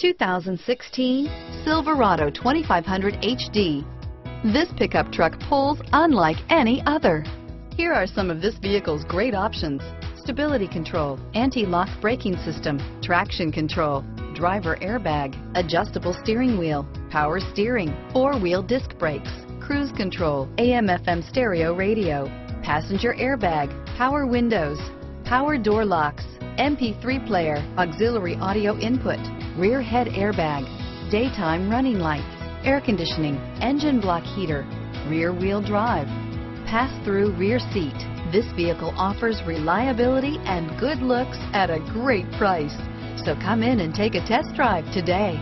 2016 Silverado 2500 HD. This pickup truck pulls unlike any other. Here are some of this vehicle's great options. Stability control, anti-lock braking system, traction control, driver airbag, adjustable steering wheel, power steering, four-wheel disc brakes, cruise control, AM FM stereo radio, passenger airbag, power windows, power door locks, MP3 player, auxiliary audio input, rear head airbag, daytime running lights, air conditioning, engine block heater, rear wheel drive, pass-through rear seat. This vehicle offers reliability and good looks at a great price. So come in and take a test drive today.